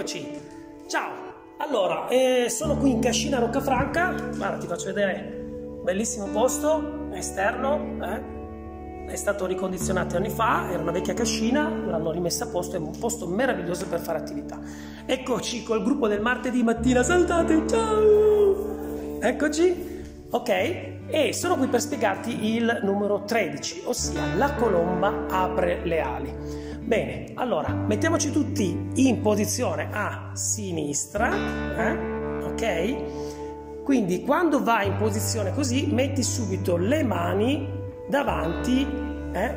Eccoci, ciao. Allora, eh, sono qui in Cascina Roccafranca. Guarda, ti faccio vedere. Bellissimo posto, esterno. Eh? È stato ricondizionato anni fa, era una vecchia cascina, l'hanno rimessa a posto, è un posto meraviglioso per fare attività. Eccoci col gruppo del martedì mattina, saltate, ciao! Eccoci, ok? E sono qui per spiegarti il numero 13, ossia la colomba apre le ali. Bene, allora mettiamoci tutti in posizione a sinistra, eh? ok? Quindi quando vai in posizione così metti subito le mani davanti eh?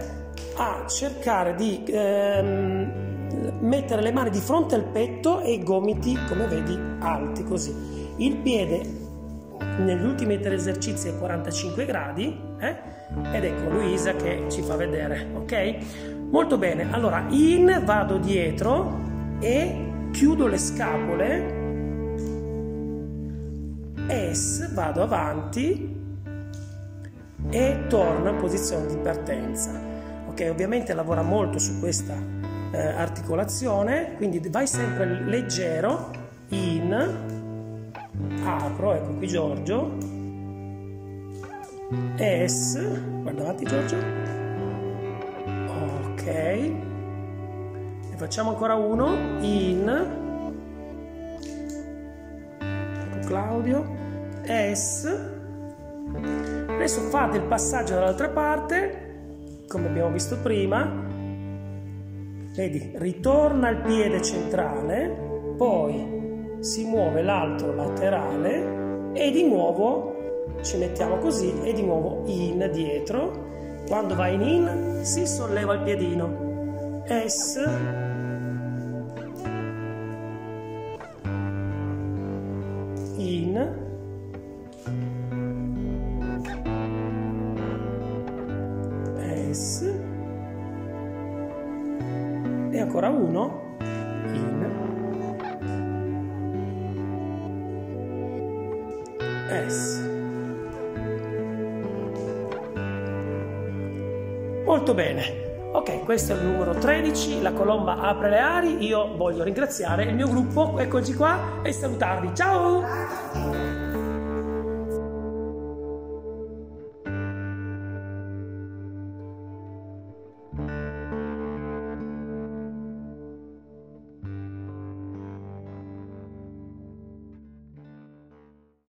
a cercare di ehm, mettere le mani di fronte al petto e i gomiti come vedi alti così. Il piede negli ultimi tre esercizi a 45 gradi eh? ed ecco Luisa che ci fa vedere, ok? Molto bene, allora in vado dietro e chiudo le scapole, es vado avanti e torno in posizione di partenza. Ok, ovviamente lavora molto su questa eh, articolazione, quindi vai sempre leggero in, apro, ecco qui Giorgio, es, guarda avanti Giorgio, ok. E facciamo ancora uno in. Ecco Claudio. S. Adesso fate il passaggio dall'altra parte come abbiamo visto prima. Vedi ritorna il piede centrale poi si muove l'altro laterale e di nuovo ci mettiamo così e di nuovo in dietro quando vai in in si solleva il piedino. S. In. S. E ancora uno. S. Molto bene. Ok, questo è il numero 13, la colomba apre le ali. Io voglio ringraziare il mio gruppo, eccoci qua, e salutarvi. Ciao!